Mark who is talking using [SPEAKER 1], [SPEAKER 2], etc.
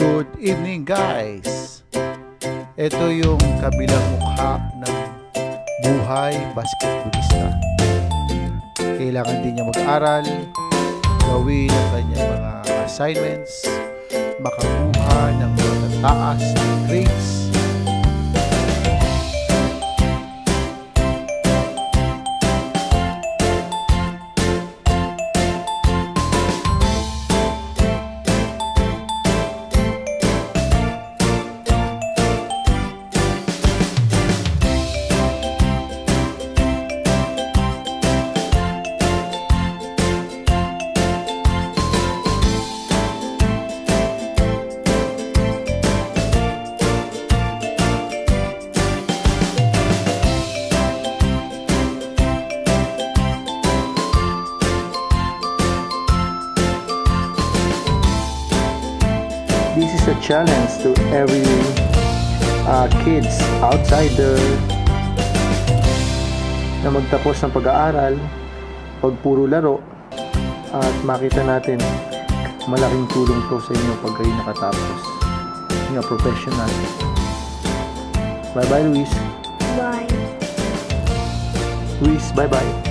[SPEAKER 1] Good evening guys! Ito yung kabilang mukha ng buhay basketballista. Kailangan din niya mag-aral, gawin ang kanyang mga assignments, makakuha ng mga taas na grades,
[SPEAKER 2] this is a challenge to every uh, kids outsider na magtapos ng pag-aaral pag puro laro at makita natin malaking tulong to sa inyo pag kayo nakatapos. Nga professional. Bye bye Luis.
[SPEAKER 3] Bye.
[SPEAKER 2] Luis bye bye